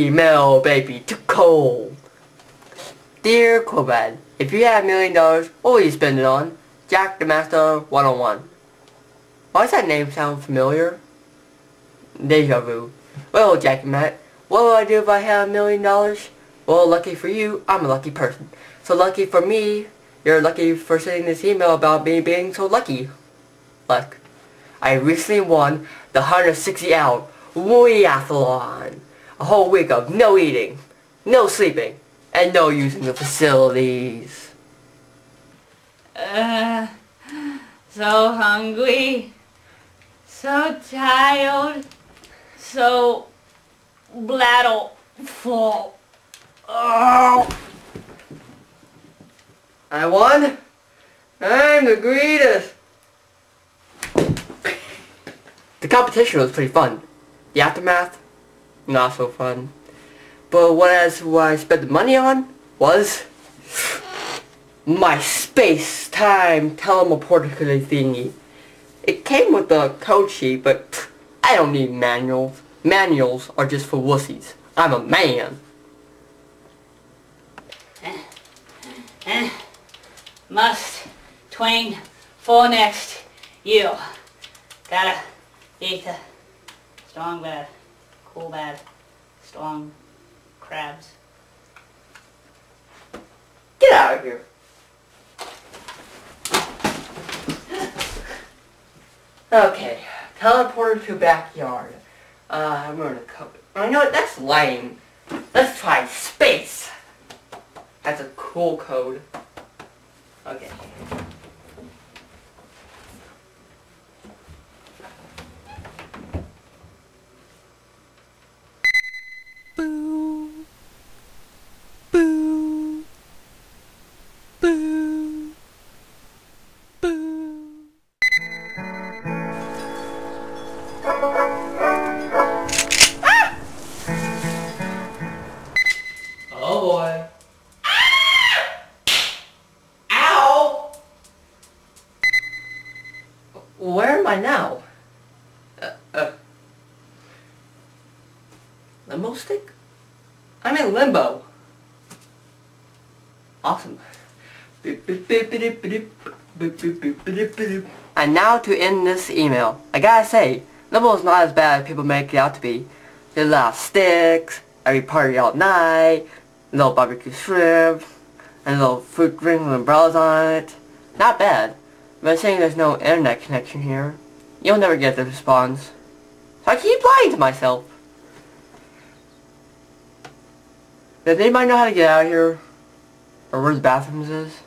email, baby, to Cole. Dear CoolBad, if you had a million dollars, what would you spend it on? Jack the Master 101. Why does that name sound familiar? Deja vu. Well, Jack and Matt, what would I do if I had a million dollars? Well, lucky for you, I'm a lucky person. So lucky for me, you're lucky for sending this email about me being so lucky. Look, I recently won the 160 hour Weathlon. A whole week of no eating, no sleeping, and no using the facilities. Uh, so hungry, so tired, so bladder full. Oh. I won. I'm the greatest. The competition was pretty fun. The aftermath, not so fun. But what what I spent the money on was my space-time teleporter thingy. It came with a code sheet, but I don't need manuals. Manuals are just for wussies. I'm a man. Must twain for next year. Gotta eat the strong bad, cool bad, strong crabs. Get out of here. Okay, teleporter to backyard. Uh, I'm gonna code. I know what? That's lame. Let's try space. That's a cool code. Okay. Where am I now? Uh, uh. Limbo stick? I'm in limbo. Awesome. And now to end this email. I gotta say, limbo is not as bad as people make it out to be. There's a lot of sticks, every party all night, little barbecue shrimp, and a little fruit drinks with umbrellas on it. Not bad. But saying there's no internet connection here, you'll never get the response. So I keep lying to myself. Does anybody know how to get out of here? Or where the bathrooms is?